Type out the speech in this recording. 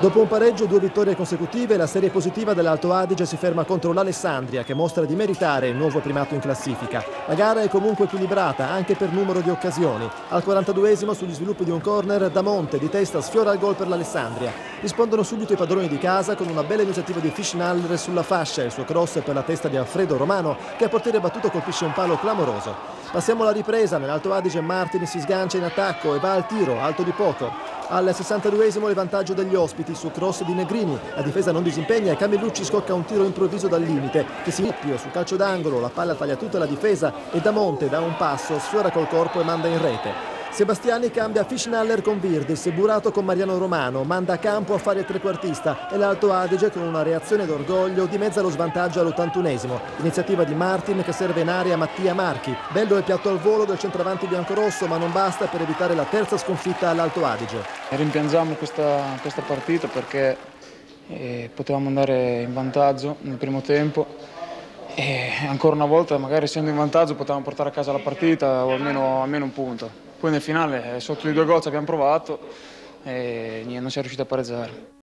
Dopo un pareggio e due vittorie consecutive, la serie positiva dell'Alto Adige si ferma contro l'Alessandria, che mostra di meritare il nuovo primato in classifica. La gara è comunque equilibrata, anche per numero di occasioni. Al 42esimo, sugli sviluppi di un corner, Damonte di testa sfiora il gol per l'Alessandria. Rispondono subito i padroni di casa con una bella iniziativa di Fischnaller sulla fascia, il suo cross per la testa di Alfredo Romano, che a portiere battuto colpisce un palo clamoroso. Passiamo alla ripresa, nell'Alto Adige Martin si sgancia in attacco e va al tiro, alto di poco. Al 62esimo il vantaggio degli ospiti su cross di Negrini. La difesa non disimpegna e Camillucci scocca un tiro improvviso dal limite che si doppio sul calcio d'angolo, la palla taglia tutta la difesa e da Monte da un passo sfiora col corpo e manda in rete. Sebastiani cambia Fischnaller con Virdis, Burato con Mariano Romano, manda a campo a fare il trequartista e l'Alto Adige con una reazione d'orgoglio dimezza lo svantaggio all'81esimo. Iniziativa di Martin che serve in aria Mattia Marchi. Bello il piatto al volo del centravanti biancorosso ma non basta per evitare la terza sconfitta all'Alto Adige. Rimpiangiamo questa, questa partita perché eh, potevamo andare in vantaggio nel primo tempo e ancora una volta magari essendo in vantaggio potevamo portare a casa la partita o almeno, almeno un punto. Poi nel finale sotto i due gol abbiamo provato e non si è riuscito a pareggiare.